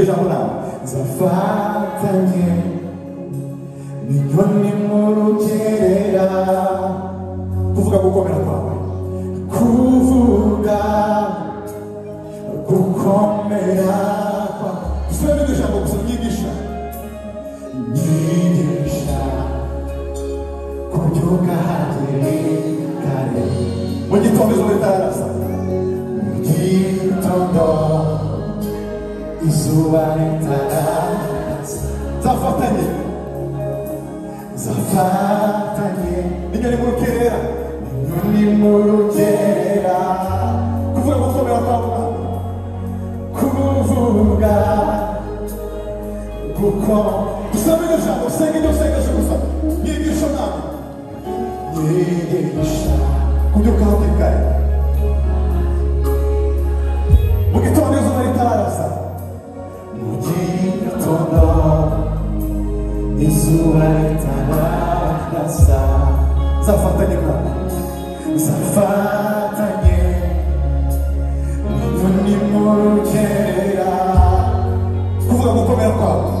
Dios e sua entradas. Zafatani, Zafatani, ninguém me quererá, ninguém me quererá. Kuvuga ngo ukomeye atambuka, kuvuga gukomeye. Dusabe ijambo, usenge ibyo usengesha gusa, nyigisha nabi, nyigisha. Kubyukaho tibwaye. 구하리라 나사 사파타니라 사파타니 눈이 물게라 구가 못 보면 봐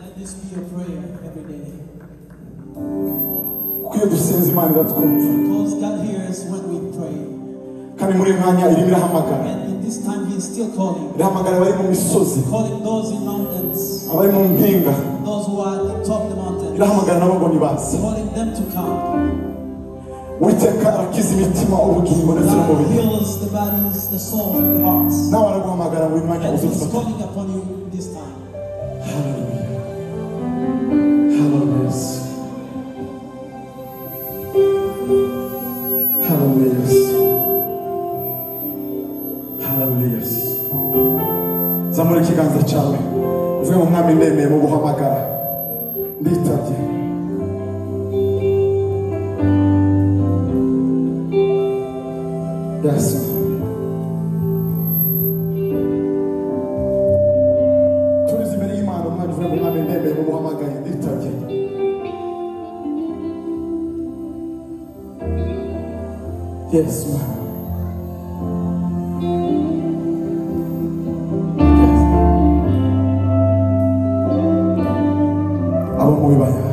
Let this be your prayer every day. Because God hears when we pray. kandi muri the irimo irahamagara the abari mu misozi. Abari mu mpinga. Irahamagara n'abagoni baza uwiteka arakiza imitima ubugingo ndetse is calling upon you this time. Yes, ma'am. Yes. Vamos muy vaya.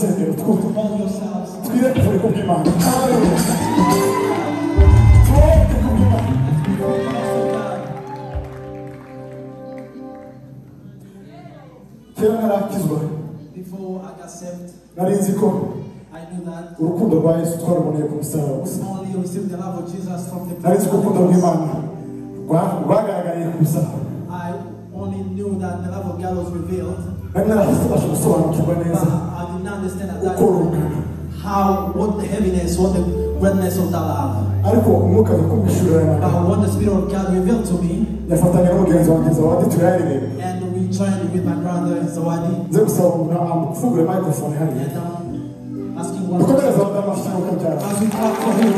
said they would come. Humble yourselves. To be before the boy. I accept. Is the come. I knew that. Urukundo by Sutwara Mone received the love of Jesus from the That is Kukundo Gimana. Waga Gaya Kumsara. I only knew that the love of God was revealed. But I understand at that time how, what the heaviness, what the greatness of that love. ariko umwuka aza kumbishurira But when the Spirit of God revealed to me, yafatanya n'umugenzi wanjye zawadi turayaririmba and we joined with my brother Zawadi, nze gusaba umuntu amufungure microphone hariya. And um, asking one zawadi ukabyara as we clap for him.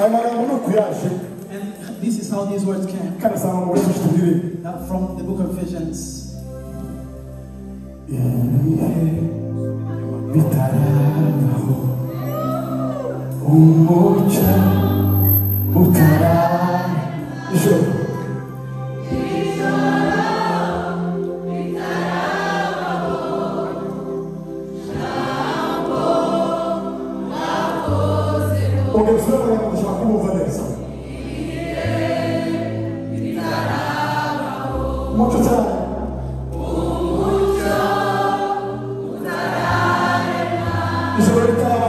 aya magambo ni ukuyaje? And this is how these words came. Kandi asanga mu buryo tubwire from the book of Ephesians. Umutya utara jo ijoro ritarabaho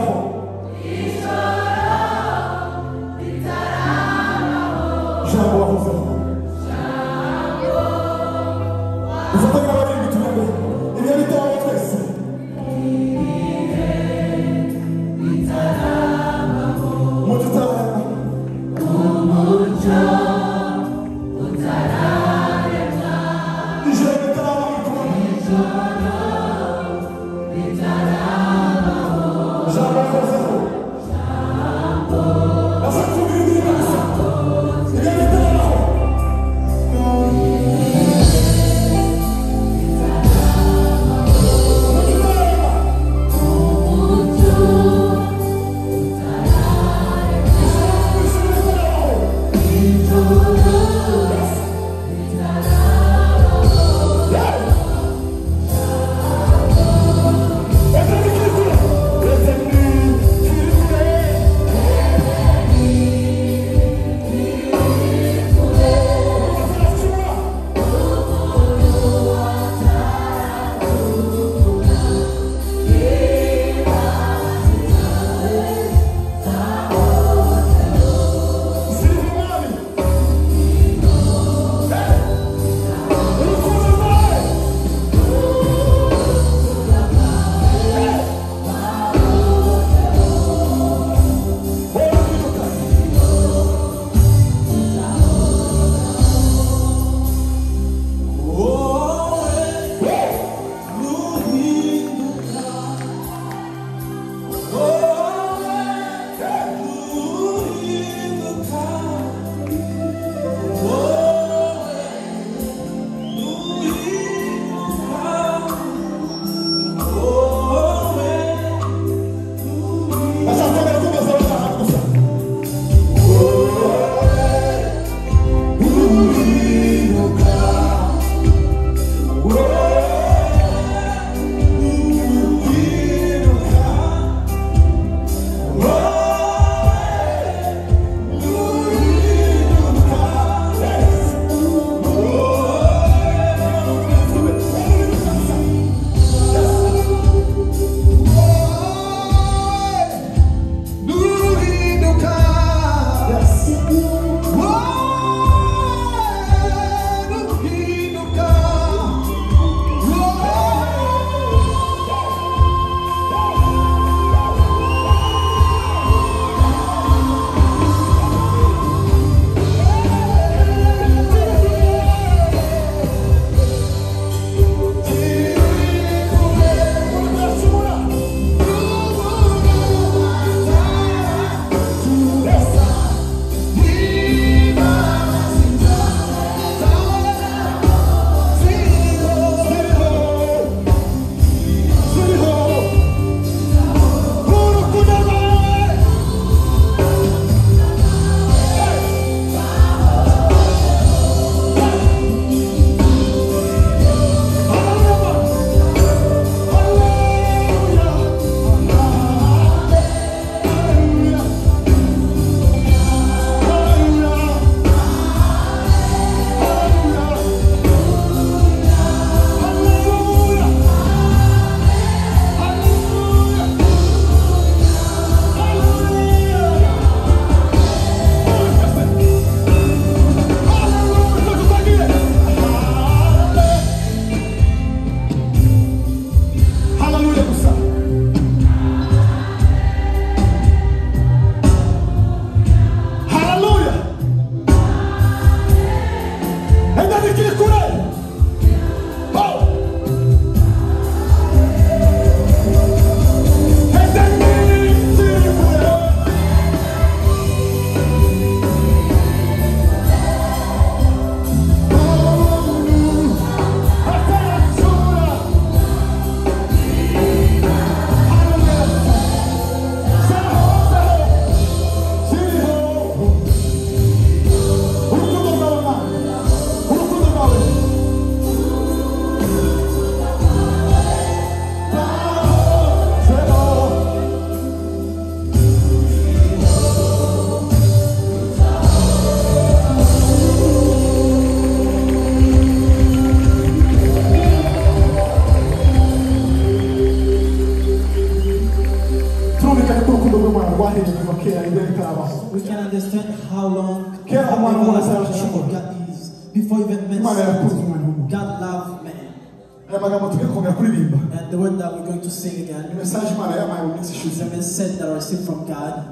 message that I received from God.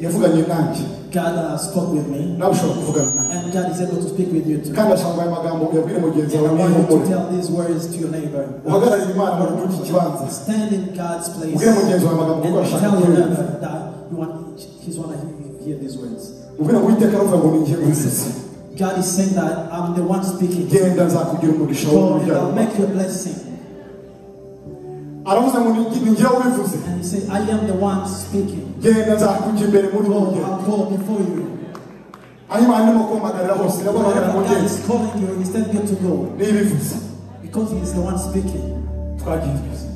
yavuganye nanjye God uh, spoke with me, nawe ushobora kuvugana nanjye and God is able to speak with you too. kandi ashaka aya magambo mugenzi I wawe want you to mwihumure tell these words to your neighbor. uhagararire imana muri iki kibanza Stand in God's place ubwire mugenzi wawe amagambo kuko and arashaka tell your neighbor that you want, he's want to hear these words. ngo uwiteka aravuga ngo ni njye ubivuze God is saying that I'm the one speaking. genda nzakugira umugisha wo Go and I'll make you a blessing. Aravuze ngo ni- ni njye ubivuze And he said, I am the one speaking. genda nzakujya imbere muri wowe I'll go before you. aho imana irimo kumpamagarira hose iraguhamagara Wherever God mugenzi is calling you, he said you to go. n'ibivuze Because he is the one speaking. twagiye twese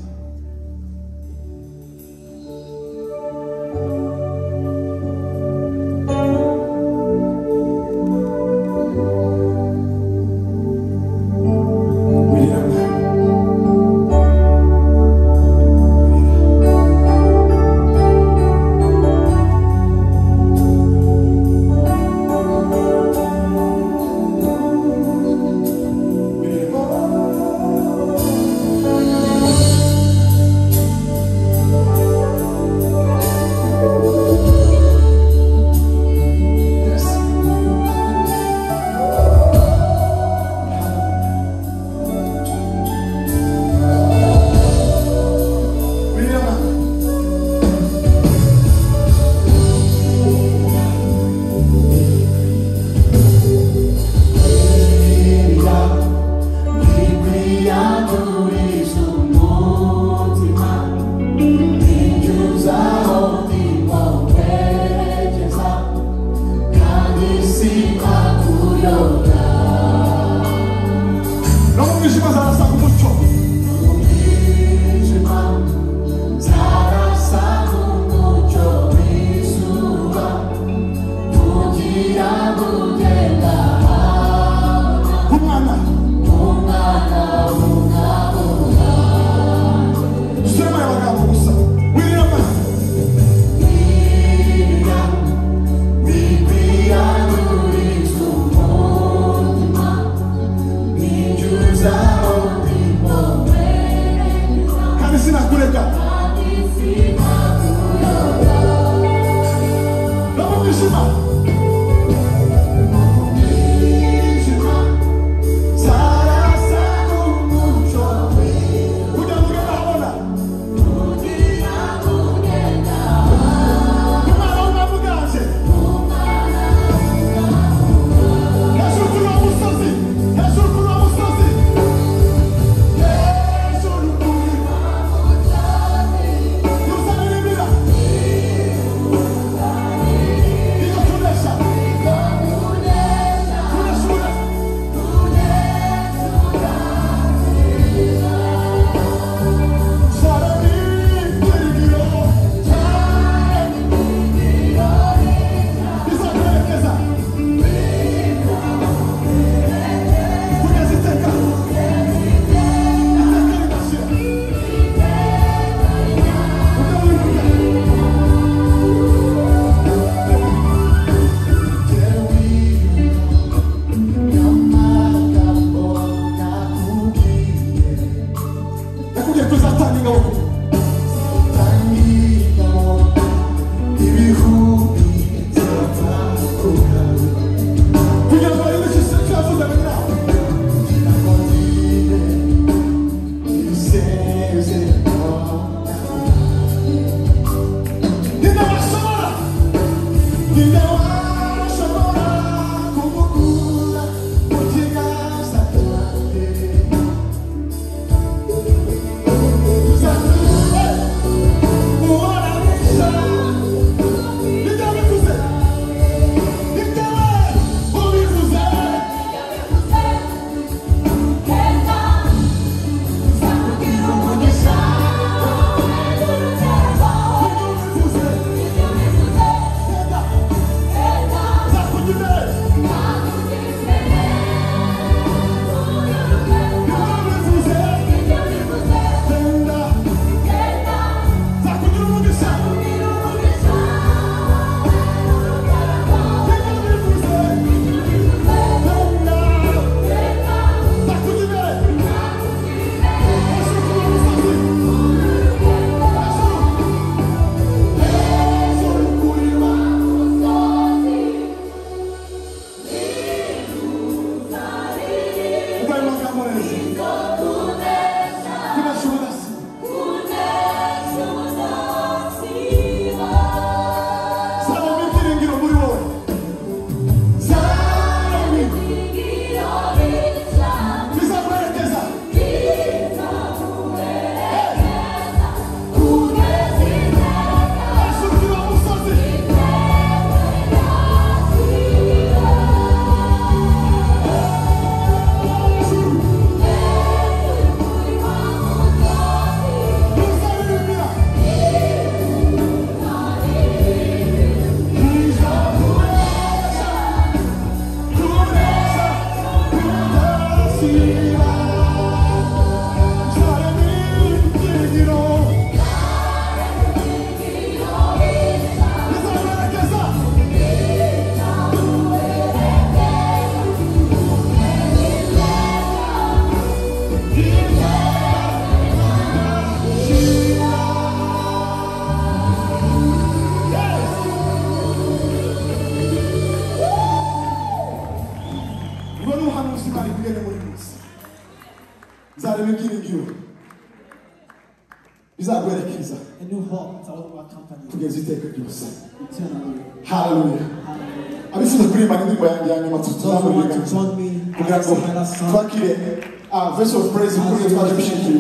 pessoa presa por fazer o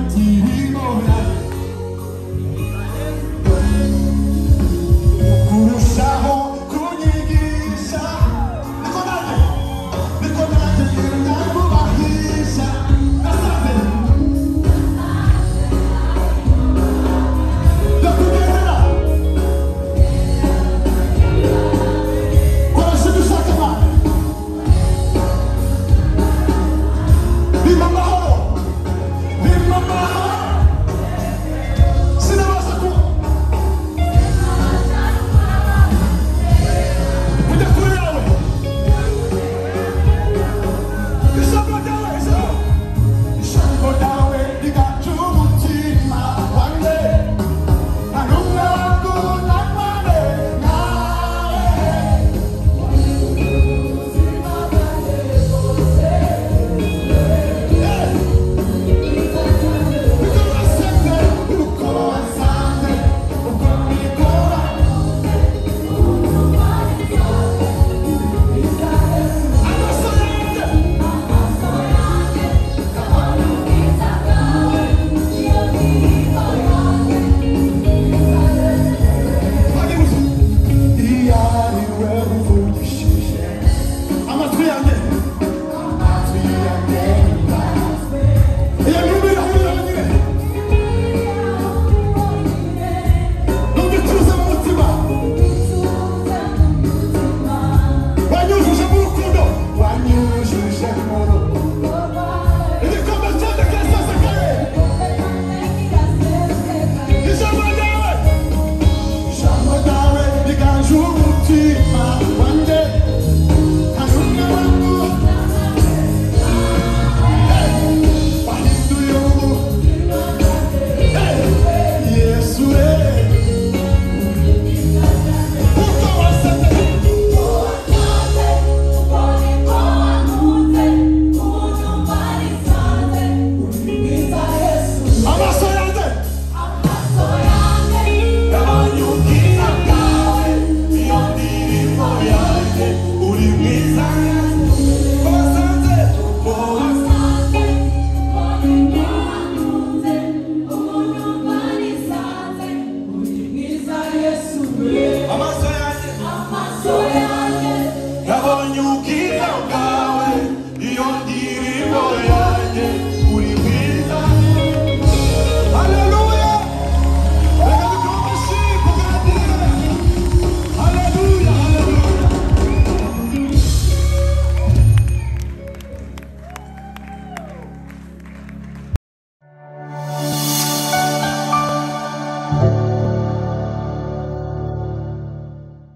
empty, we gon' have